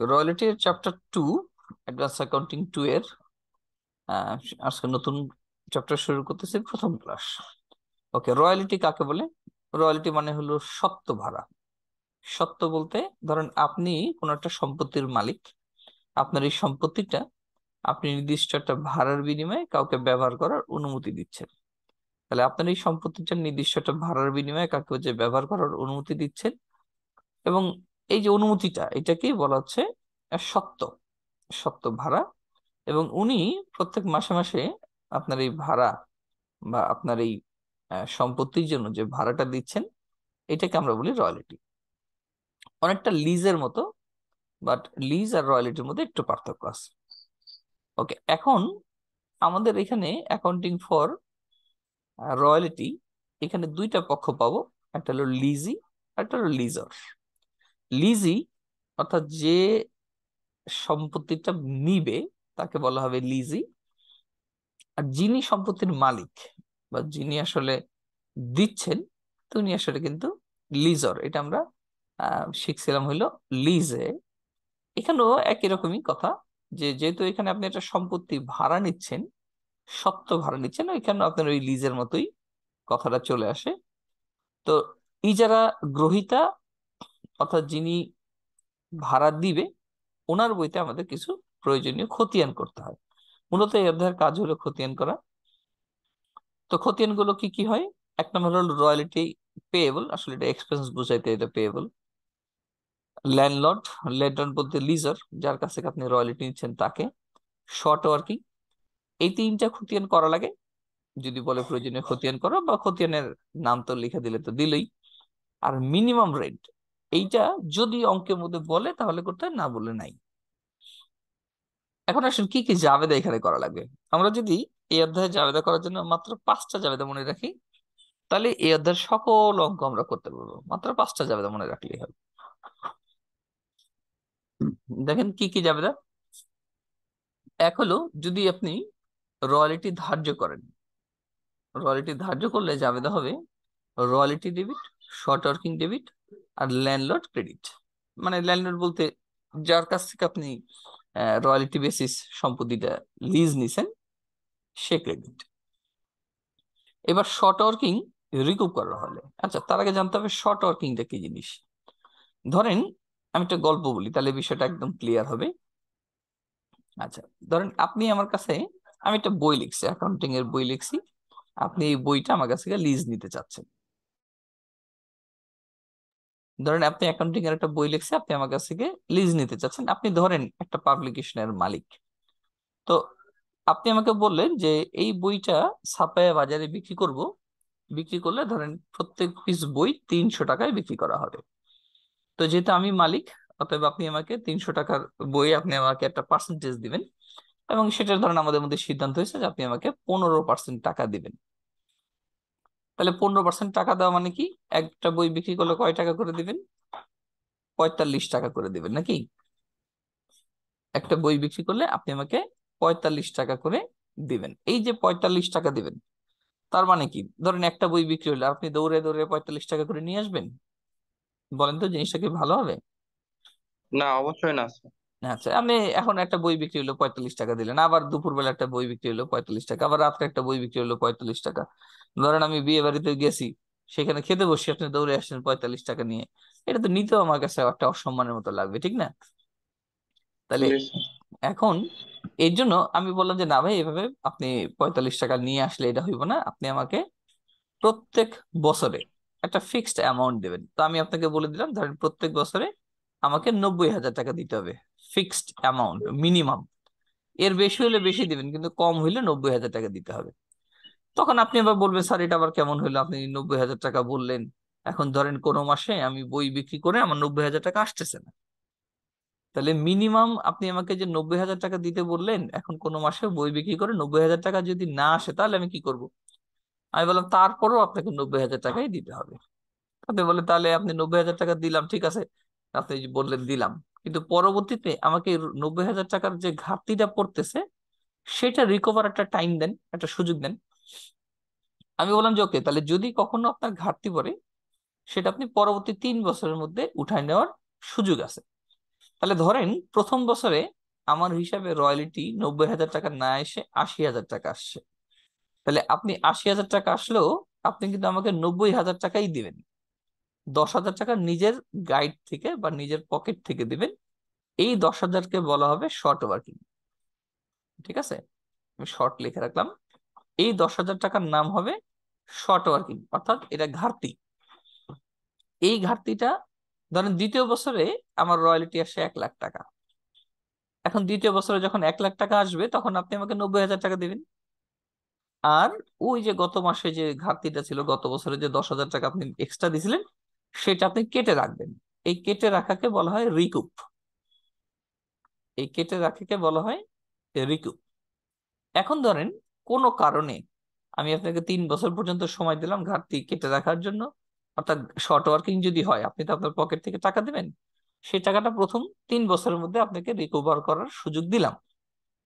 রয়্যালিটির chapter two advance accounting two এর আজকে নতুন চ্যাপ্টার শুরু করতেছি প্রথম ক্লাস ওকে রয়্যালিটি কাকে বলে? রয়্যালিটি মানে হলো সত্ত্ব ভাড়া। সত্ত্ব বলতে ধরেন আপনি কোনো একটা সম্পত্তির মালিক। আপনার এই সম্পত্তিটা আপনি নির্দিষ্ট একটা ভাড়ার বিনিময়ে কাউকে ব্যবহার করার অনুমতি দিচ্ছেন। তাহলে আপনার এই সম্পত্তিটা নির্দিষ্ট একটা ভাড়ার বিনিময়ে কাউকে যে ব্যবহার করার অনুমতি দিচ্ছেন এবং এই যে অনুমতিটা, এটাকেই বলা হচ্ছে সত্ত্ব সত্ত্ব ভাড়া। এবং উনি প্রত্যেক মাসে মাসে আপনার এই ভাড়া বা আপনার এই সম্পত্তির জন্য যে ভাড়াটা দিচ্ছেন, এটাকে আমরা বলি রয়্যালিটি। অনেকটা লিজের মতো, বাট লিজ আর রয়্যালিটির মধ্যে একটু পার্থক্য আছে। ওকে, এখন আমাদের এখানে অ্যাকাউন্টিং ফর রয়্যালিটি, এখানে দুইটা পক্ষ পাবো, একটা হলো লিজি একটা হলো লিজার। লিজি অর্থাৎ যে সম্পত্তিটা নিবে, তাকে বলা হবে লিজি আর যিনি সম্পত্তির মালিক, বা যিনি আসলে দিচ্ছেন, তিনি আসলে কিন্তু লিজর এটা আমরা শিখছিলাম হইল লিজে এখানেও একই রকমই কথা, যে যেহেতু এখানে আপনি একটা সম্পত্তি ভাড়া নিচ্ছেন সত্ত্ব ভাড়া নিচ্ছেন এখানে আপনার ওই লিজের মতোই কথাটা চলে আসে। তো ইজারা গ্রহিতা অর্থাৎ যিনি ভাড়া দিবে, ওনার বইতে আমাদের কিছু প্রয়োজনীয় খতিয়ান করতে হয়। মূলত এই অধ্যায়ের কাজ হলো খতিয়ান করা। তো খতিয়ানগুলো কি কি হয়? এক নম্বর হলো রয়্যালিটি পেয়েবল, আসলে এটা এক্সপেন্স বুঝাইতে এটা পেয়েবল। ল্যান্ডলর্ড ল্যান্ডলর্ড বলতে লিজার, যার কাছ থেকে আপনি রয়্যালিটি নিচ্ছেন তাকে। শর্ট ওয়ার্কিং, এই তিনটা খতিয়ান করা লাগে। যদি বলে প্রয়োজনীয় খতিয়ান করো বা খতিয়ানের নাম তো লিখে দিলে তো দিলেই। আর মিনিমাম রেন্ট এইটা যদি অঙ্কের মধ্যে বলে তাহলে করতে হয়, না বলে নাই। এখন আসলে কি কি জাবেদা এখানে করা লাগবে? আমরা যদি এই অধ্যায়ে জাবেদা করার জন্য মাত্র পাঁচটা জাবেদা মনে রাখি তাহলে এই অধ্যায়ের সকল অঙ্ক আমরা করতে পারব। মাত্র পাঁচটা জাবেদা মনে রাখলেই হবে। দেখেন কি কি জাবেদা? এক হলো যদি আপনি রয়্যালিটি ধার্য করেন রয়্যালিটি ধার্য করলে জাবেদা হবে royalty debit short working debit আর ল্যান্ডলর্ড ক্রেডিট মানে ল্যান্ডলর্ড বলতে যার কাছ থেকে আপনি রয়্যালিটি বেসিস সম্পত্তিটা লিজ নিছেন, সে ক্রেডিট এবার শর্ট ওয়ার্কিং রিকুপ করা হলে। আচ্ছা তার আগে জানতে হবে শর্ট ওয়ার্কিংটা কি জিনিস? ধরেন আমি একটা গল্প বলি, তাহলে বিষয়টা একদম ক্লিয়ার হবে। আচ্ছা ধরেন আপনি আমার কাছে, আমি একটা বই লিখছি অ্যাকাউন্টিং এর বই লিখছি। আপনি এই বইটা আমার কাছ থেকে লিজ নিতে চাচ্ছেন। ধরেন আপনি অ্যাকাউন্টিং এর একটা বই লিখছে, আপনি আমার কাছ থেকে লিজ নিতে চাচ্ছেন। আপনি ধরেন একটা পাবলিকেশনের মালিক। তো আপনি আমাকে বললেন যে এই বইটা ছাপায়া বাজারে বিক্রি করব। বিক্রি করলে ধরেন প্রত্যেক পিস বই তিনশো টাকায় বিক্রি করা হবে। তো যেহেতু আমি মালিক, অতএব আপনি আমাকে তিনশো টাকার বই আপনি আমাকে একটা পার্সেন্টেজ দিবেন এবং সেটার ধরেন আমাদের মধ্যে সিদ্ধান্ত হয়েছে যে আপনি আমাকে পনেরো পার্সেন্ট টাকা দিবেন। তাহলে পনেরো পার্সেন্ট টাকা দেওয়া মানে কি? একটা বই বিক্রি করলে কয় টাকা করে দিবেন? পঁয়তাল্লিশ টাকা করে দিবেন, নাকি? একটা বই বিক্রি করলে আপনি আমাকে পঁয়তাল্লিশ টাকা করে দিবেন। এই যে পঁয়তাল্লিশ টাকা দিবেন, তার মানে কি? ধরেন একটা বই বিক্রি হলে, আপনি দৌড়ে দৌড়ে পঁয়তাল্লিশ টাকা করে নিয়ে আসবেন? বলেন তো জিনিসটা কি ভালো হবে? না, অবশ্যই না আচ্ছা আপনি এখন একটা বই বিক্রি হলো পঁয়তাল্লিশ টাকা দিলেন আবার দুপুরবেলা একটা বই বিক্রি হলো পঁয়তাল্লিশ টাকা আবার রাত্রে একটা বই বিক্রি হলো পঁয়তাল্লিশ টাকা। ধরেন আমি বিয়ে বাড়িতে গেছি সেখানে খেতে বসে আপনি দৌড়ে আসছেন পঁয়তাল্লিশ টাকা নিয়ে। এটা তো নিতেও আমার কাছে একটা অসম্মানের মতো লাগবে ঠিক না? তাহলে এখন এর জন্য আমি বললাম যে না ভাই এভাবে আপনি পঁয়তাল্লিশ টাকা নিয়ে আসলে এটা হইব না আপনি আমাকে প্রত্যেক বছরে একটা ফিক্সড অ্যামাউন্ট দেবেন। তো আমি আপনাকে বলে দিলাম ধরেন প্রত্যেক বছরে আমাকে নব্বই হাজার টাকা দিতে হবে। ফিক্সড অ্যামাউন্ট মিনিমাম এর বেশি হলে বেশি দিবেন, কিন্তু কম হইলে নব্বই হাজার টাকা দিতে হবে। তখন আপনি আবার বলবেন, স্যার, এটা আবার কেমন হইল? আপনি নব্বই হাজার টাকা বললেন। এখন ধরেন কোনো মাসে আমি বই বিক্রি করে আমার নব্বই হাজার টাকা আসতেছে না। তাহলে মিনিমাম আপনি আমাকে যে নব্বই হাজার টাকা দিতে বললেন, এখন কোনো মাসে বই বিক্রি করে নব্বই হাজার টাকা যদি না আসে, তাহলে আমি কি করব? আমি বললাম, তারপরেও আপনাকে নব্বই হাজার টাকাই দিতে হবে। আপনি বলে তাহলে আপনি নব্বই হাজার টাকা দিলাম, ঠিক আছে। আপনি বললেন দিলাম। কিন্তু পরবর্তীতে আমাকে নব্বই হাজার টাকার যে ঘাটতিটা পড়তেছে, সেটা রিকভার একটা টাইম দেন, একটা সুযোগ দেন। আমি বললাম যে ওকে তাহলে যদি কখনো আপনার ঘাটতি পড়ে, সেটা আপনি পরবর্তী তিন বছরের মধ্যে উঠায় নেওয়ার সুযোগ আছে। তাহলে ধরেন, প্রথম বছরে আমার হিসাবে রয়্যালিটি নব্বই হাজার টাকা না এসে আশি হাজার টাকা আসছে। তাহলে আপনি আশি হাজার টাকা আসলেও আপনি কিন্তু আমাকে নব্বই হাজার টাকাই দিবেন। দশ হাজার টাকা নিজের গাইড থেকে বা নিজের পকেট থেকে দিবেন। এই দশ হাজারকে বলা হবে শর্ট ওয়ার্কিং ঠিক আছে? আমি শর্ট লিখে রাখলাম। এই দশ হাজার টাকার নাম হবে শর্ট ওয়ার্কিং অর্থাৎ এটা ঘাটতি। এই ঘাটতিটা, ধরেন দ্বিতীয় বছরে আমার রয়্যালিটি আসে এক লাখ টাকা। এখন দ্বিতীয় বছরে যখন এক লাখ টাকা আসবে, তখন আপনি আমাকে নব্বই হাজার টাকা দেবেন। আর ওই যে গত মাসে যে ঘাটতিটা ছিল, গত বছরে যে দশ হাজার টাকা আপনি এক্সট্রা দিছিলেন সেটা আপনি কেটে রাখবেন। এই কেটে রাখাকে বলা হয় রিকুপ। এই কেটে রাখাকে বলা হয় রিকুপ। এখন ধরেন কোনো কারণে আমি আপনাকে তিন বছর পর্যন্ত সময় দিলাম ঘাটতি কেটে রাখার জন্য, অর্থাৎ শর্ট ওয়ার্কিং যদি হয়, আপনি তো আপনার পকেট থেকে টাকা দেবেন। সেই টাকাটা প্রথম তিন বছরের মধ্যে আপনাকে রিকভার করার সুযোগ দিলাম।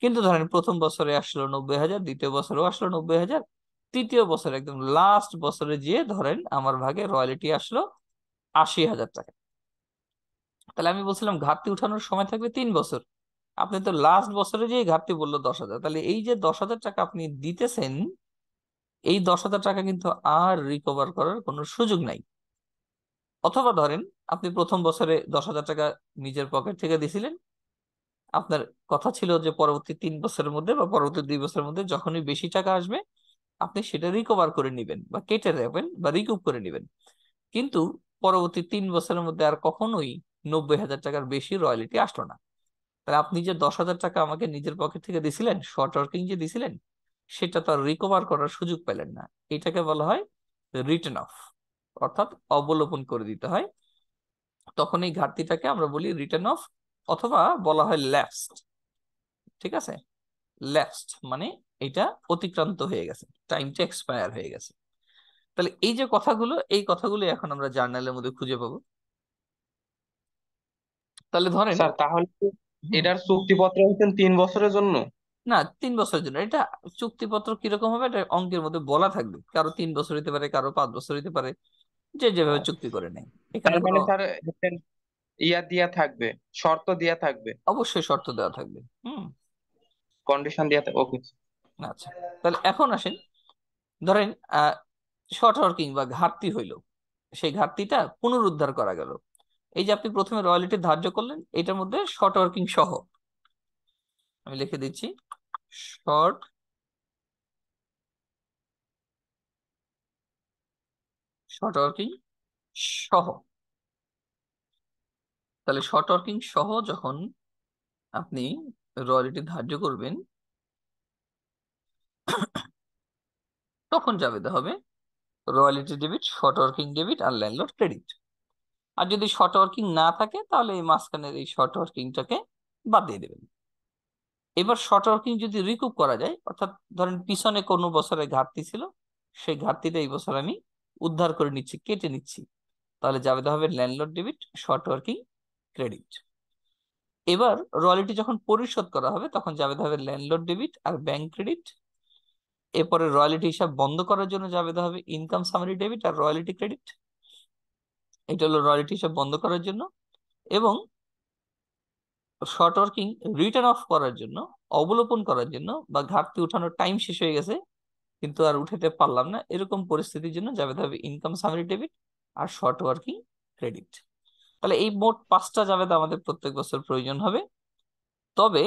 কিন্তু ধরেন প্রথম বছরে আসলো নব্বই হাজার, দ্বিতীয় বছরেও আসলো নব্বই হাজার, তৃতীয় বছরে একদম লাস্ট বছরে যেয়ে ধরেন আমার ভাগে রয়্যালিটি আসলো আশি হাজার টাকা। তাহলে আমি বলছিলাম ঘাটতি উঠানোর সময় থাকবে তিন বছর। আপনি তো লাস্ট বছরে যে ঘাটতি বলল দশ হাজার। তাহলে এই যে দশ হাজার টাকা আপনি দিতেছেন, এই দশ হাজার টাকা কিন্তু আর রিকভার করার কোনো সুযোগ নাই। অথবা ধরেন আপনি প্রথম বছরে দশ হাজার টাকা নিজের পকেট থেকে দিছিলেন। আপনার কথা ছিল যে পরবর্তী তিন বছরের মধ্যে বা পরবর্তী দুই বছরের মধ্যে যখনই বেশি টাকা আসবে, আপনি সেটা রিকভার করে নেবেন বা কেটে দেবেন বা রিকুপ করে নেবেন। কিন্তু পরবর্তী তিন বছরের মধ্যে আর কখনোই নব্বই হাজার টাকার বেশি রয়্যালিটি আসলো না। তাহলে আপনি যে দশ হাজার টাকা আমাকে নিজের পকেট থেকে দিছিলেন, শর্ট ওয়ার্কিং যে দিছিলেন, সেটা তো আর রিকভার করার সুযোগ পেলেন না। এটাকে বলা হয় রিটার্ন অফ অর্থাৎ অবলোপন করে দিতে হয়। তখন এই ঘাটতিটাকে আমরা বলি রিটার্ন অফ অথবা বলা হয় ল্যাপসড ঠিক আছে? ল্যাপসড মানে এটা অতিক্রান্ত হয়ে গেছে টাইমটা এক্সপায়ার হয়ে গেছে। তাহলে এই যে কথাগুলো এই কথাগুলো এখন আমরা জার্নালের মধ্যে খুঁজে পাবো। তাহলে ধরেন স্যার তাহলে এটার চুক্তিপত্র হচ্ছেন তিন বছরের জন্য? না তিন বছরের জন্য। এটা চুক্তিপত্র কীরকম হবে? এটা অঙ্কের মধ্যে বলা থাকবে। কারও তিন বছর হতে পারে কারও পাঁচ বছর হতে পারে। যে যেভাবে চুক্তি করে নেয়। এখানে মানে স্যার ইয়া দিয়া থাকবে শর্ত দিয়া থাকবে। অবশ্যই শর্ত দেওয়া থাকবে। হুম। কন্ডিশন দিয়া থাকবে ওকে। আচ্ছা। তাহলে এখন আসেন। ধরেন আহ শর্ট ওয়ার্কিং বা ঘাটতি হইল। সেই ঘাটতিটা পুনরুদ্ধার করা গেল। এই যে আপনি প্রথমে রয়্যালিটি ধার্য করলেন, এটার মধ্যে শর্ট ওয়ার্কিং সহ। আমি লিখে দিচ্ছি শর্ট শর্ট ওয়ার্কিং সহ। তাহলে শর্ট ওয়ার্কিং সহ যখন আপনি রয়্যালিটি ধার্য করবেন, তখন যাবে হবে royalty debit, short working debit আর ল্যান্ডলর্ড ক্রেডিট। আর যদি শর্ট ওয়ার্কিং না থাকে, তাহলে এই মাঝখানের এই শর্ট ওয়ার্কিংটাকে বাদ দিয়ে দেবেন। এবার শর্ট ওয়ার্কিং যদি রিকুপ করা যায়, অর্থাৎ ধরেন পিছনে কোনো বছরে ঘাটতি ছিল, সেই ঘাটতিটা এই বছর আমি উদ্ধার করে নিচ্ছি, কেটে নিচ্ছি। তাহলে যাবে হবে landlord debit, short working credit. এবার রয়্যালিটি যখন পরিশোধ করা হবে, তখন যাবে হবে ল্যান্ডলর্ড ডেবিট আর ব্যাংক ক্রেডিট এরপরে রয়্যালিটি হিসাব বন্ধ করার জন্য যাবে হবে ইনকাম সামারি ডেবিট আর রয়্যালিটি ক্রেডিট এটা হলো রয়্যালিটি হিসাব বন্ধ করার জন্য এবং শর্ট ওয়ার্কিং রিটার্ন অফ করার জন্য, অবলোপন করার জন্য বা ঘাটতি উঠানোর টাইম শেষ হয়ে গেছে, কিন্তু আর উঠাতে পারলাম না। এরকম পরিস্থিতির জন্য যাবে হবে ইনকাম সামারি ডেবিট আর শর্ট ওয়ার্কিং ক্রেডিট তাহলে এই মোট পাঁচটা জাবেদা আমাদের প্রত্যেক বছর প্রয়োজন হবে। তবে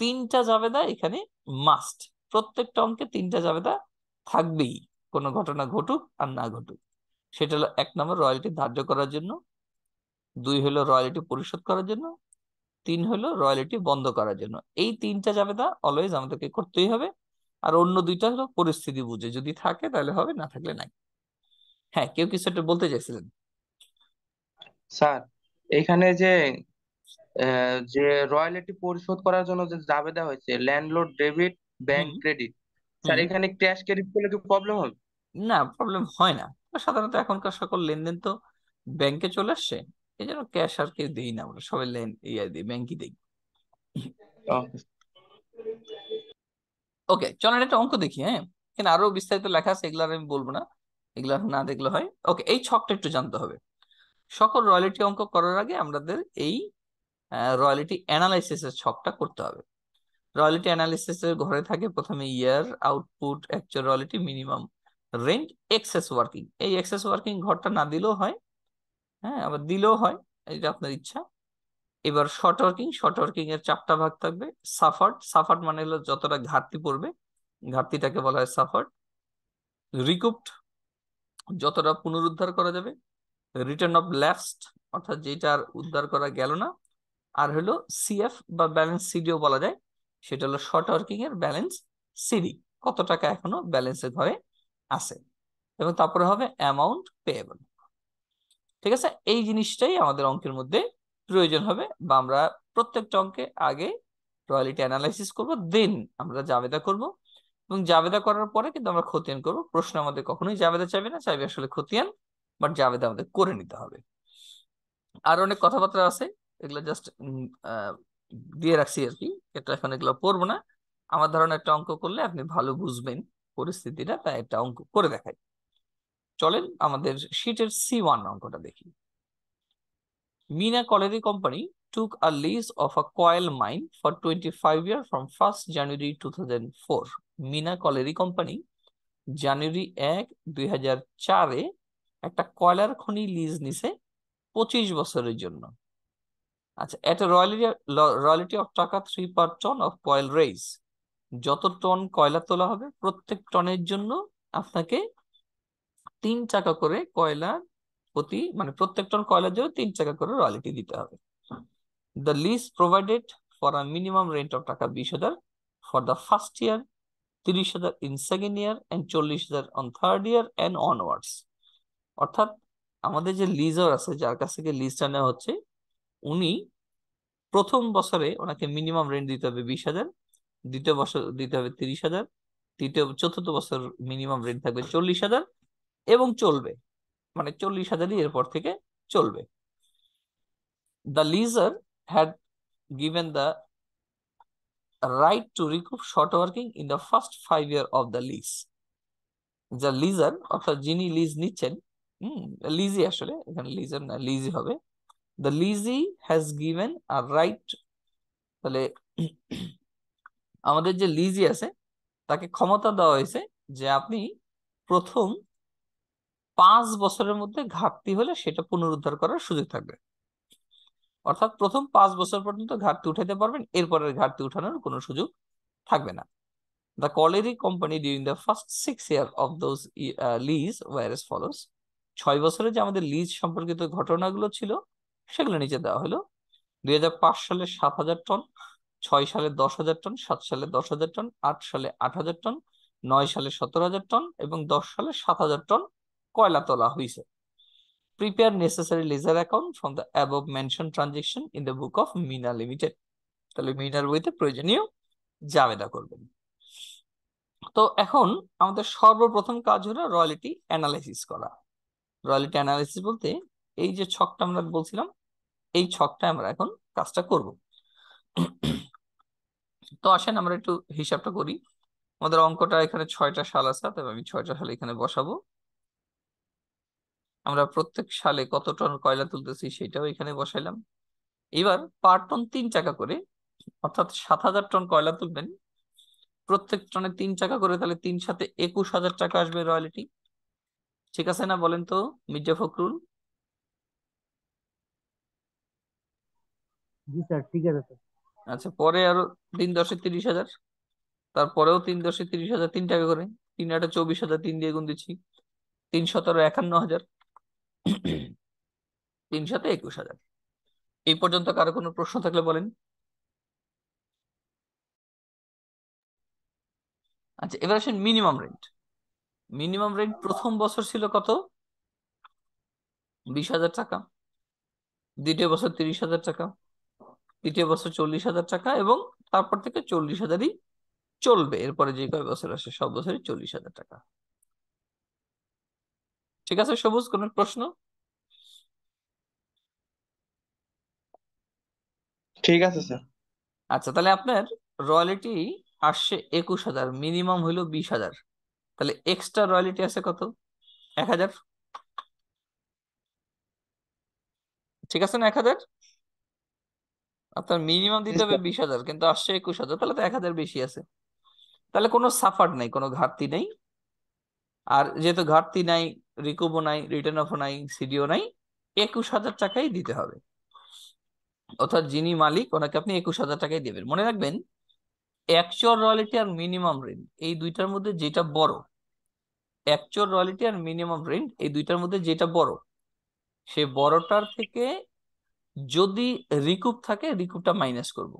তিনটা জাবেদা এখানে মাস্ট প্রত্যেকটা অঙ্কে তিনটা জাবেদা থাকবেই। কোনো ঘটনা ঘটুক আর না ঘটুক। সেটা হলো এক নম্বর রয়্যালিটি ধার্য করার জন্য। দুই হলো রয়্যালিটি পরিশোধ করার জন্য। তিন হলো রয়্যালিটি বন্ধ করার জন্য। এই তিনটা জাবেদা অলওয়েজ আমাদেরকে করতেই হবে। আর অন্য দুইটা হলো পরিস্থিতি বুঝে। যদি থাকে তাহলে হবে, না থাকলে নাই। হ্যাঁ কেউ কিছু একটা বলতে চাইছিলেন? স্যার, এখানে যে যে রয়্যালিটি পরিশোধ করার জন্য যে জাবেদা হয়েছে landlord debit bank credit sir এখানে ক্যাশ ক্রেডিট করলে কি প্রবলেম হবে? না প্রবলেম হয় না। সাধারণত এখনকার সকল লেনদেন তো ব্যাংকে চলে আসছে। এই জন্য ক্যাশ আর কেউ দিই না আমরা। সবাই লেন ইয়ে দিই ব্যাংকই দিই। ওকে চলেন একটা অঙ্ক দেখি হ্যাঁ? এখানে আরও বিস্তারিত লেখা আছে এগুলো আর আমি বলব না। এগুলো না দেখলে হয়। ওকে এই ছকটা একটু জানতে হবে। সকল রয়্যালিটি অঙ্ক করার আগে আমাদের এই রয়্যালিটি অ্যানালাইসিসের ছকটা করতে হবে। রয়্যালিটি অ্যানালিসিসের ঘরে থাকে প্রথমে year, output, actual royalty minimum. Rent, excess working. এই এক্সেস ওয়ার্কিং ঘরটা না দিলেও হয়। হ্যাঁ আবার দিলেও হয় এটা আপনার ইচ্ছা। এবার শর্ট ওয়ার্কিং শর্ট ওয়ার্কিং এর চারটা ভাগ থাকবে। সাফার্ড সাফার্ড মানে হলো যতটা ঘাটতি পড়বে, ঘাটতিটাকে বলা হয় সাফার্ড রিকুপড, যতটা পুনরুদ্ধার করা যাবে। রিটার্ন অফ ল্যাপসড, অর্থাৎ যেটা আর উদ্ধার করা গেল না। আর হলো সিএফ বা ব্যালেন্স সিডিও বলা যায়। সেটা হলো শর্ট ওয়ার্কিং এর ব্যালেন্স সিডি কত টাকা এখনও ব্যালেন্সের ঘরে আছে? এবং তারপরে হবে অ্যামাউন্ট পেয়েবল ঠিক আছে? এই জিনিসটাই আমাদের অঙ্কের মধ্যে প্রয়োজন হবে বা আমরা প্রত্যেকটা অঙ্কে আগে রয়্যালিটি অ্যানালাইসিস করব দেন আমরা জাবেদা করব। এবং জাবেদা করার পরে কিন্তু আমরা খতিয়ান করব। প্রশ্ন আমাদের কখনোই জাবেদা চাইবে না, চাইবে আসলে খতিয়ান বাট জাবেদা আমাদের করে নিতে হবে। আর অনেক কথাবার্তা আছে, এগুলো জাস্ট দিয়ে রাখছি আর কি। এটা এখন এগুলো পড়ব না। আমার ধারণা একটা অঙ্ক করলে আপনি ভালো বুঝবেন পরিস্থিতিটা, তাই একটা অঙ্ক করে দেখাই। চলেন আমাদের শীটের সি ওয়ান অঙ্কটা দেখি। Mina colliery company took a lease of a coal mine for 25 years from 1st January 2004. Mina colliery company জানুয়ারি এক, দুই হাজার চারে একটা কয়লার খনি লিজ নিছে পঁচিশ বছরের জন্য। আচ্ছা একটা রয়্যালিটি রয়্যালিটি অফ টাকা three per ton of coal raise যত টন কয়লা তোলা হবে, প্রত্যেক টনের জন্য আপনাকে তিন টাকা করে কয়লা প্রতি মানে প্রত্যেক টন কয়লার জন্য তিন টাকা করে রয়্যালিটি দিতে হবে। The lease provided for a minimum rent of টাকা বিশ হাজার ফর দ্য ফার্স্ট ইয়ার তিরিশ হাজার ইন সেকেন্ড ইয়ার অ্যান্ড চল্লিশ হাজার on third year and onwards অর্থাৎ আমাদের যে লিজার আছে, যার কাছ থেকে লিজটা নেওয়া হচ্ছে উনি প্রথম বছরে ওনাকে মিনিমাম রেন্ট দিতে হবে বিশ হাজার, দ্বিতীয় বছর দিতে হবে তিরিশ হাজার, তৃতীয়, চতুর্থ বছর মিনিমাম রেন্ট থাকবে চল্লিশ হাজার এবং চলবে। মানে চল্লিশ হাজারই এরপর থেকে চলবে। The lessor had given the right to recoup short working in the first five year of the lease যা লিজার অর্থাৎ যিনি লিজ নিচ্ছেন, হম লিজি আসলে, এখানে লিজার না লিজি হবে। The lessee has given a right তাহলে আমাদের যে লিজি আছে, তাকে ক্ষমতা দেওয়া হয়েছে যে আপনি প্রথম পাঁচ বছরের মধ্যে ঘাটতি হলে সেটা পুনরুদ্ধার করার সুযোগ থাকবে। অর্থাৎ প্রথম পাঁচ বছর পর্যন্ত ঘাটতি উঠাতে পারবেন, এরপরের ঘাটতি উঠানোর কোনো সুযোগ থাকবে না। The colliery company during the first six year of those lease were as follows ছয় বছরে যে আমাদের লিজ সম্পর্কিত ঘটনাগুলো ছিল সেগুলো নিচে দেওয়া হলো। দুই হাজার পাঁচ সালে সাত হাজার টন, ছয় সালে দশ হাজার টন, সাত সালে দশ হাজার টন, আট সালে আট হাজার টন, নয় সালে সতেরো হাজার টন এবং দশ সালে সাত হাজার টন কয়লা তোলা হয়েছে prepare necessary ledger account from the above mention transaction in the book of Mina limited তাহলে মিনার বইতে প্রয়োজনীয় জাবেদা করবেন। তো এখন আমাদের সর্বপ্রথম কাজ হলো রয়্যালিটি অ্যানালাইসিস করা। রয়্যালিটি অ্যানালাইসিস বলতে এই যে ছকটা আমরা বলছিলাম, এই ছকটা আমরা এখন কাজটা করব। তো আসেন আমরা একটু হিসাবটা করি। আমাদের অঙ্কটা এখানে ছয়টা সাল আছে তবে আমি ছয়টা সাল এখানে বসাবো। আমরা প্রত্যেক সালে কত টন কয়লা তুলতেছি সেটাও এখানে বসাইলাম। এবার পার টন তিন টাকা করে, অর্থাৎ সাত হাজার টন কয়লা তুলবেন, প্রত্যেক টনে তিন টাকা করে তাহলে তিন সাথে একুশ হাজার টাকা আসবে রয়্যালিটি। ঠিক আছে না বলেন তো মির্জা ফখরুল? জি স্যার, ঠিক আছে স্যার। আচ্ছা পরে আরও তিন দশে তিরিশ হাজার। তারপরেও তিন দশে তিরিশ হাজার, তিন টাকা করে। তিন আটা চব্বিশ হাজার তিন দিয়ে গুণ দিচ্ছি। তিন সতেরো একান্ন হাজার। তিন সাথে একুশ হাজার। এই পর্যন্ত কারও কোনো প্রশ্ন থাকলে বলেন। আচ্ছা এবার আসেন মিনিমাম রেন্ট মিনিমাম রেন্ট প্রথম বছর ছিল কত? বিশ হাজার টাকা। দ্বিতীয় বছর তিরিশ হাজার টাকা। তৃতীয় বছর চল্লিশ হাজার টাকা এবং তারপর থেকে চল্লিশ হাজারই চলবে। এরপরে যে কয় বছর আসে সব বছরই চল্লিশ হাজার টাকা। ঠিক আছে সবুজ কোন প্রশ্ন? ঠিক আছে স্যার। আচ্ছা তাহলে আপনার রয়্যালিটি আসছে একুশ হাজার মিনিমাম হইল বিশ হাজার। তাহলে এক্সট্রা রয়্যালিটি আছে কত? এক হাজার? ঠিক আছে না এক হাজার? আপনার মিনিমাম দিতে হবে বিশ হাজার কিন্তু আসছে একুশ হাজার তাহলে তো এক হাজার বেশি আছে। তাহলে কোনো সাফার নাই কোনো ঘাটতি নেই। আর যেহেতু ঘাটতি নাই রিকুবও নাই রিটার্ন অফও নাই সিডিও নাই একুশ হাজার টাকাই দিতে হবে। অর্থাৎ যিনি মালিক ওনাকে আপনি একুশ হাজার টাকাই দেবেন। মনে রাখবেন অ্যাকচুয়াল রয়্যালিটি আর মিনিমাম রেন্ট এই দুইটার মধ্যে যেটা বড় অ্যাকচুয়াল রয়্যালিটি আর মিনিমাম রেন্ট এই দুইটার মধ্যে যেটা বড় সে বড়টার থেকে যদি রিকুপ থাকে, রিকুপটা মাইনাস করব।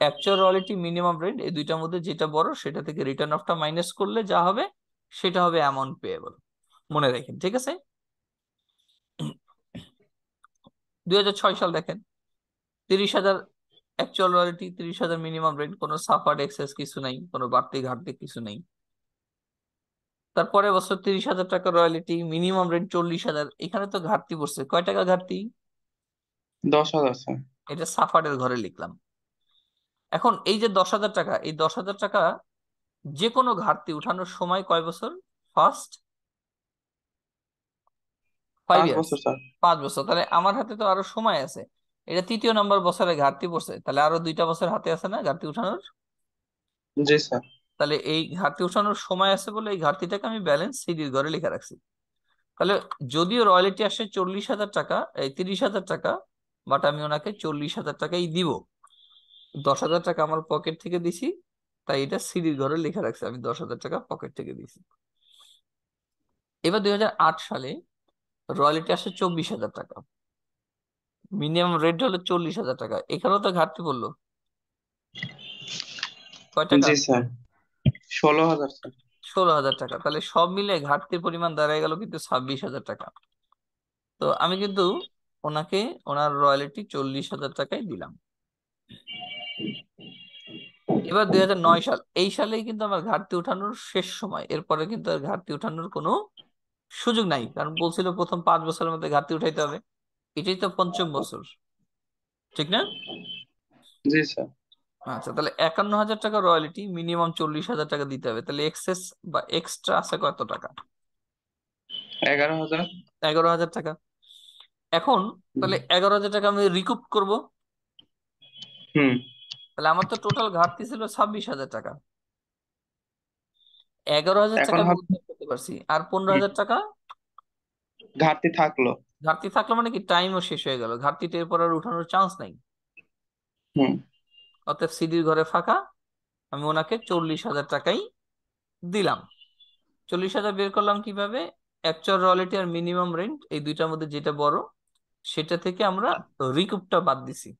অ্যাকচুয়াল রয়্যালিটি মিনিমাম রেন্ট এই দুইটার মধ্যে যেটা বড়, সেটা থেকে রিটার্ন অফটা মাইনাস করলে যা হবে, সেটা হবে অ্যামাউন্ট পেয়েবল মনে রাখেন, ঠিক আছে? দুই হাজার ছয় সাল দেখেন, তিরিশ হাজার অ্যাকচুয়াল রয়্যালিটি তিরিশ হাজার মিনিমাম রেন্ট কোনো সাফার্ড এক্সেস কিছু নাই, কোনো বাড়তি ঘাটতি কিছু নেই। তারপরে বছর তিরিশ হাজার টাকা রয়্যালিটি মিনিমাম রেন্ট চল্লিশ হাজার, এখানে তো ঘাটতি পড়ছে। কয় টাকা ঘাটতি? দশ হাজার স্যার। এটা সাফার্ডের ঘরে লিখলাম। এখন এই যে দশ হাজার টাকা এই দশ হাজার টাকা যে কোনো ঘাটতি উঠানোর সময় কয় বছর? ফার্স্ট ফাইভ ইয়ার্স পাঁচ বছর। তাহলে আমার হাতে তো আরও সময় আছে। এটা তৃতীয় নম্বর বছরে ঘাটতি পড়ছে। তাহলে আরও দুইটা বছর হাতে আছে না ঘাটতি উঠানোর? জি স্যার। তাহলে এই ঘাটতি উঠানোর সময় আছে বলে এই ঘাটতিটাকে আমি ব্যালেন্স সিডির ঘরে লিখে রাখছি। তাহলে যদিও রয়্যালিটি আসে চল্লিশ হাজার টাকা এই তিরিশ হাজার টাকা বাট আমি ওনাকে চল্লিশ হাজার টাকাই দিব। দশ হাজার টাকা আমার পকেট থেকে দিছি তাই এটা সিডির ঘরে লেখা রাখছে আমি দশ হাজার টাকা পকেট থেকে দিছি। এবার দুই হাজার আট সালে রয়্যালিটি আসে চব্বিশ হাজার টাকা। মিনিমাম রেট হলো চল্লিশ হাজার টাকা। এখানেও তো ঘাটতি পড়ল। কয় টাকা? ষোলো হাজার ষোলো হাজার টাকা। তাহলে সব মিলে ঘাটতির পরিমাণ দাঁড়ায় গেল কিন্তু ছাব্বিশ হাজার টাকা। তো আমি কিন্তু ওনাকে ওনার রয়্যালিটি চল্লিশ হাজার টাকায় দিলাম। এবার দুই হাজার নয় সাল এই সালেই কিন্তু আমার ঘাটতি উঠানোর শেষ সময়। এরপরে কিন্তু আর ঘাটতি উঠানোর কোনো সুযোগ নাই কারণ বলছিল প্রথম পাঁচ বছরের মধ্যে ঘাটতি উঠাইতে হবে। এটাই তো পঞ্চম বছর। ঠিক না? জি স্যার। আচ্ছা তাহলে একান্ন হাজার টাকা রয়্যালিটি মিনিমাম চল্লিশ হাজার টাকা দিতে হবে। তাহলে এক্সেস বা এক্সট্রা আছে কত টাকা? এগারো হাজার। এগারো হাজার টাকা। এখন তাহলে এগারো হাজার টাকা আমি রিকুপ করব। হুম। তাহলে আমার তো টোটাল ঘাটতি ছিল ছাব্বিশ হাজার টাকা। এগারো হাজার টাকা আমি উদ্ধার করতে পারছি আর পনেরো হাজার টাকা? ঘাটতি থাকল। ঘাটতি থাকল মানে কি টাইমও শেষ হয়ে গেল। ঘাটতিটা এরপর আর উঠানোর চান্স নাই। হুম। অতএব সিডির ঘরে ফাঁকা আমি ওনাকে চল্লিশ হাজার টাকাই দিলাম। চল্লিশ হাজার বের করলাম কীভাবে? অ্যাকচুয়াল রয়্যালিটি আর মিনিমাম রেন্ট এই দুইটার মধ্যে যেটা বড় সেটা থেকে আমরা রিকুপটা বাদ দিছি।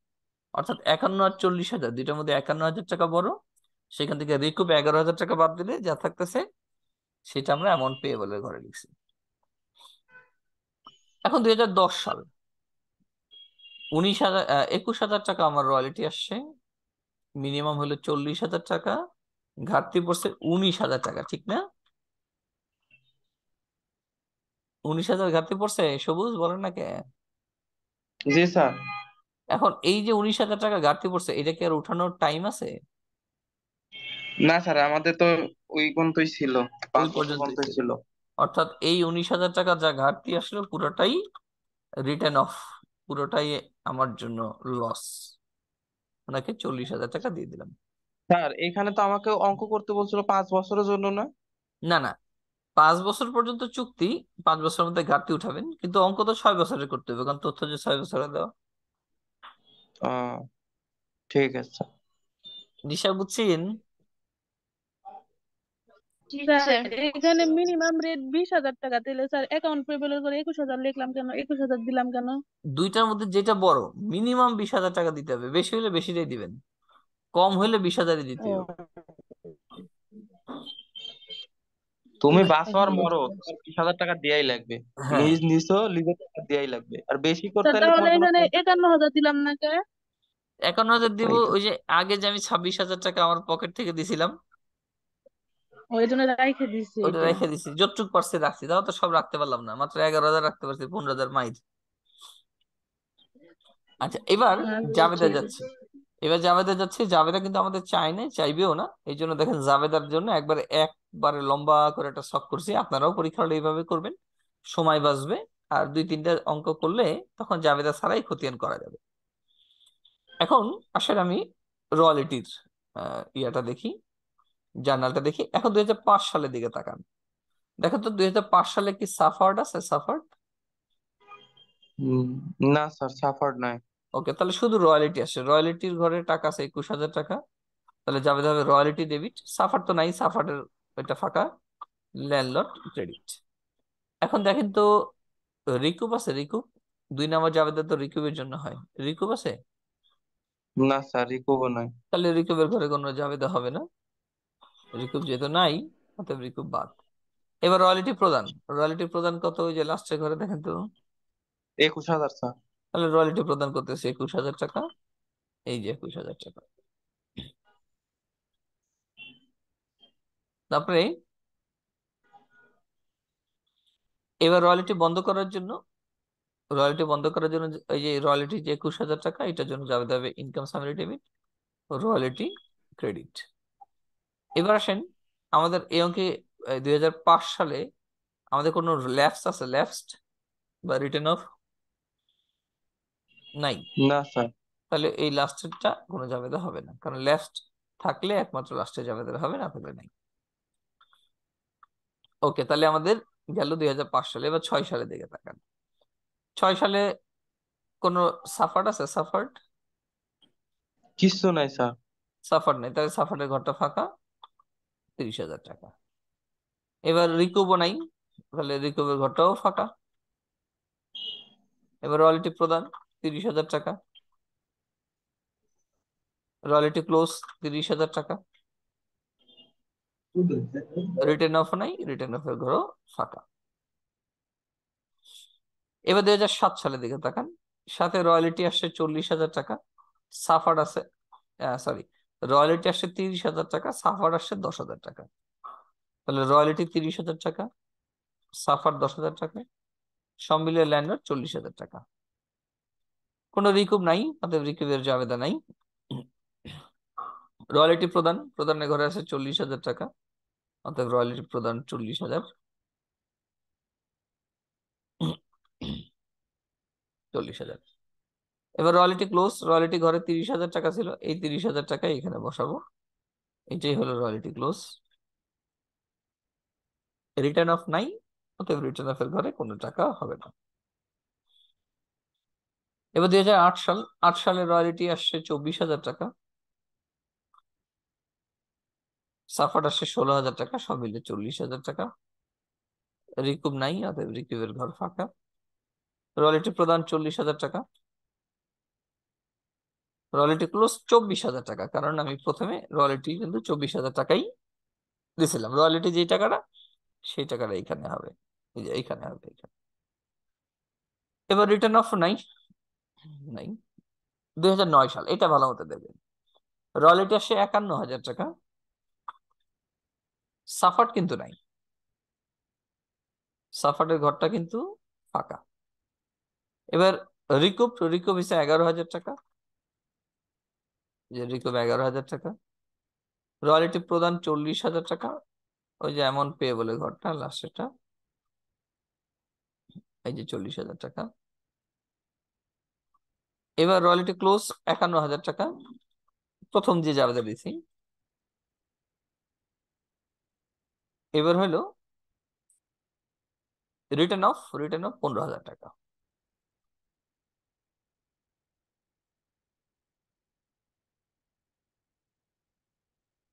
অর্থাৎ একান্ন আর চল্লিশ হাজার, দুইটার মধ্যে একান্ন হাজার টাকা বড়। সেখান থেকে রিকুপ এগারো হাজার টাকা বাদ দিলে যা থাকতেছে, সেটা আমরা অ্যামাউন্ট পেয়েবলের ঘরে লিখছি। এখন দুই হাজার দশ সাল। উনিশ হাজার একুশ হাজার টাকা আমার রয়্যালিটি আসছে। মিনিমাম হলো চল্লিশ হাজার টাকা। ঘাটতি পড়ছে উনিশ হাজার টাকা, ঠিক না? উনিশ হাজার ঘাটতি পড়ছে, সবুজ বলেন না কে? জি স্যার। এখন এই যে উনিশ হাজার টাকা ঘাটতি পড়ছে এটা কি আর উঠানোর টাইম আছে? না স্যার আমাদের তো ওই পর্যন্তই ছিল ওই পাঁচ ছিল। ছিল। অর্থাৎ এই উনিশ হাজার টাকা যা ঘাটতি আসলো পুরোটাই রিটার্ন অফ পুরোটাই আমার জন্য লস ওনাকে চল্লিশ হাজার টাকা দিয়ে দিলাম। স্যার এখানে তো আমাকে অঙ্ক করতে বলছিল পাঁচ বছরের জন্য না? না না পাঁচ বছর পর্যন্ত চুক্তি পাঁচ বছরের মধ্যে ঘাটতি উঠাবেন কিন্তু অঙ্ক তো ছয় বছরের করতে হবে কারণ তথ্য যে ছয় বছরে দেওয়া। ঠিক আছে। স্যার দিশা বুঝছেন? এখানে মিনিমাম রেট বিশ হাজার টাকা তাহলে স্যার অ্যাকাউন্ট করে একুশ হাজার লিখলাম কেন? একুশ হাজার দিলাম কেন? দুইটার মধ্যে যেটা বড় মিনিমাম বিশ হাজার টাকা দিতে হবে। বেশি হলে বেশিটাই দিবেন। কম হলে বিশ হাজারই দিতে হবে। তুমি আচ্ছা বাঁচো আর মরো তোমার বিশ হাজার টাকা দেয়াই লাগবে। হ্যাঁ। নিজ নিছো লিজের টাকা দেয়াই লাগবে। আর বেশি করতে হলে তাহলে তোমার এখানে একান্ন হাজার দিলাম না কে? একান্ন হাজার দিব ওই যে আগে যে আমি ছাব্বিশ হাজার টাকা আমার পকেট থেকে দিছিলাম। ওই জন্য রাইখে দিছি। ওইটা রেখে দিছি যতটুকু পারছি রাখছি তাও তো সব রাখতে পারলাম না মাত্র এগারো হাজার রাখতে পারছি পনেরো হাজার মাইর আচ্ছা এবার আচ্ছা জাবেদা যাচ্ছে। এবার জাবেদা যাচ্ছে জাবেদা কিন্তু আমাদের চাই না চাইবেও না। এই জন্য দেখেন জাবেদার জন্য একবারে একবারে লম্বা করে একটা শখ করছি আপনারাও পরীক্ষা হলে এইভাবে করবেন। সময় বাঁচবে আর দুই তিনটা অঙ্ক করলে তখন জাবেদা ছাড়াই খতিয়ান করা যাবে। এখন আসলে আমি রয়্যালিটির ইয়াটা দেখি জার্নালটা দেখি। এখন দুই সালের দিকে তাকান। দেখো তো দুই হাজার পাঁচ সালে কি সাফার্ড আছে? সাফার্ড না স্যার সাফার নাই ওকে তাহলে শুধু রয়্যালিটি আসে। রয়্যালিটির ঘরে টাকা আছে একুশ হাজার টাকা। তাহলে যাবে হবে রয়্যালিটি ডেবিট। সাফার তো নাই সাফারের এটা ফাঁকা ল্যান্ডলর্ড ক্রেডিট এখন দেখেন তো রিকুপ আছে রিকুপ? দুই নম্বর জাবেদা তো রিকুবের জন্য হয়। রিকুপ আছে? না স্যার রিকোভো নাই। তাহলে রিকুবের ঘরে কোনো জাবেদা হবে না। রিকুব যেহেতু নাই অতএব রিকুব বাদ। এবার রয়্যালিটি প্রদান। রয়্যালিটি প্রদান কত ওই যে লাস্টের ঘরে দেখেন তো? একুশ হাজার স্যার। তাহলে রয়্যালিটি প্রদান করতেছে একুশ হাজার টাকা। এই যে একুশ হাজার টাকা। তারপরে এবার রয়্যালিটি বন্ধ করার জন্য রয়্যালিটি বন্ধ করার জন্য এই যে রয়্যালিটি যে একুশ হাজার টাকা এটার জন্য যাবে দেবে income summary debit royalty credit এবার আসেন আমাদের এই অঙ্কে দুই হাজার পাঁচ সালে আমাদের কোনো ল্যাপস আছে? ল্যাপসড বা রিটার্ন অফ নাই? না স্যার তাহলে এই লাস্টেরটা কোনো জাবেদা হবে না। কারণ ল্যাপসড থাকলে একমাত্র লাস্টে জাবেদা হবে না থাকলে নাই। ওকে তাহলে আমাদের গেল দুই সালে এবার ছয় সালে দিকে তাকান। ছয় সালে কোনো সাফার্ড আছে? সাফার্ড কিছু নাই স্যার। নেই তাহলে সাফারের ঘরটা ফাঁকা তিরিশ হাজার টাকা। এবার রিকুবও নাই তাহলে রিকুবের ঘরটাও ফাঁকা। এবার রয়্যালিটি প্রদান তিরিশ হাজার টাকা। রয়্যালিটি ক্লোজ তিরিশ হাজার টাকা। রিটার্ন অফ নাই রিটার্ন অফের ঘরও ফাঁকা। এবার দুই হাজার সাত সালের দিকে তাকান। সাথে রয়্যালিটি আসছে চল্লিশ হাজার টাকা, সাফার আছে সরি রয়্যালিটি আসছে তিরিশ হাজার টাকা, সাফার আসছে দশ হাজার টাকা। তাহলে রয়্যালিটি তিরিশ হাজার টাকা, সাফার দশ হাজার টাকা সব মিলিয়ে ল্যান্ডার চল্লিশ হাজার টাকা। কোনো রিকুব নাই, অতএব রিকুবের জাবেদা নাই। রয়্যালিটি প্রদান, প্রদানের ঘরে আছে চল্লিশ হাজার টাকা। অতএব রয়্যালিটি প্রদান চল্লিশ হাজার। চল্লিশ হাজার। এবার রয়্যালিটি ক্লোজ রয়্যালিটি ঘরে তিরিশ হাজার টাকা ছিল, এই তিরিশ হাজার টাকা এখানে বসাবো। এটাই হলো রয়্যালিটি ক্লোজ রিটার্ন অফ নাই অতএব রিটার্ন অফ এর ঘরে কোনো টাকা হবে না। এবার দুই হাজার আট সাল, আট সালে রয়্যালিটি আসছে চব্বিশ হাজার টাকা। সাফার আসছে ষোলো হাজার টাকা, সব মিলে চল্লিশ হাজার টাকা। রিকুব নাই, অতএব রিকুবের ঘর ফাঁকা। রয়্যালিটি প্রদান চল্লিশ হাজার টাকা। রয়্যালিটি ক্লোজ চব্বিশ হাজার টাকা, কারণ আমি প্রথমে রয়্যালিটি কিন্তু চব্বিশ হাজার টাকাই দিয়েছিলাম রয়্যালিটি যে টাকাটা, সেই টাকাটা এইখানে হবে। এইখানে হবে, এইখানে। এবার রিটার্ন অফ নাই নাই। দুই হাজার নয় সাল, এটা ভালো মতো দেবেন রয়্যালিটি আসে একান্ন হাজার টাকা। সাফার্ড কিন্তু নাই। সাফার্ডের ঘরটা কিন্তু ফাঁকা। এবার রিকুপ রিকুপ হিসেবে এগারো হাজার টাকা। যে রিকুপ এগারো হাজার টাকা। রয়্যালিটি প্রদান চল্লিশ হাজার টাকা। ওই যে এমন পে বলে ঘরটা লাস্টেরটা এই যে চল্লিশ হাজার টাকা। এবার রয়্যালিটি ক্লোজ একান্ন হাজার টাকা। প্রথম যে জাবেদা দিছি। এবার হলো রিটার্ন অফ রিটার্ন অফ পনেরো হাজার টাকা।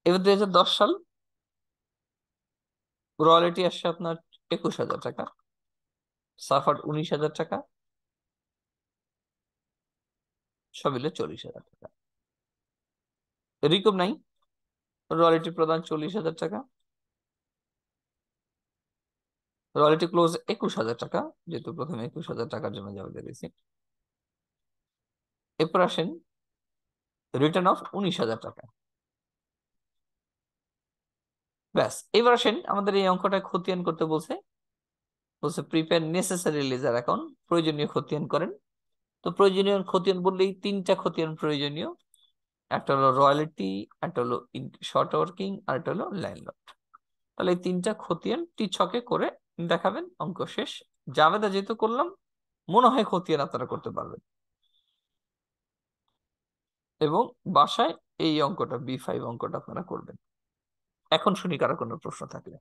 এবার দুই হাজার দশ সাল রয়্যালিটি আসছে আপনার একুশ হাজার টাকা সাফার উনিশ হাজার টাকা, সব মিলে চল্লিশ হাজার টাকা। রিকুব নাই রয়্যালিটি প্রদান চল্লিশ হাজার টাকা। রয়্যালিটি ক্লোজ একুশ হাজার টাকা, যেহেতু প্রথমে একুশ হাজার টাকার জন্য যাবে দিয়েছি এরপর আসেন, রিটার্ন অফ উনিশ হাজার টাকা। ব্যাস, এবার আসেন, আমাদের এই অঙ্কটা খতিয়ান করতে বলছে। বলছে প্রিপেয়ার নেসেসারি লেজার অ্যাকাউন্ট প্রয়োজনীয় খতিয়ান করেন। তো প্রয়োজনীয় খতিয়ান বললেই তিনটা খতিয়ান প্রয়োজনীয়। একটা হলো রয়্যালিটি, একটা হলো শর্ট ওয়ার্কিং আর একটা হলো ল্যান্ডলর্ড তাহলে এই তিনটা খতিয়ান টি ছকে করে দেখাবেন, অঙ্ক শেষ। জাভেদা যেহেতু করলাম, মনে হয় খতিয়ান আপনারা করতে পারবেন। এবং বাসায় এই অঙ্কটা বি ফাইভ অঙ্কটা আপনারা করবেন। এখন শুনি কারও কোনো প্রশ্ন থাকলে।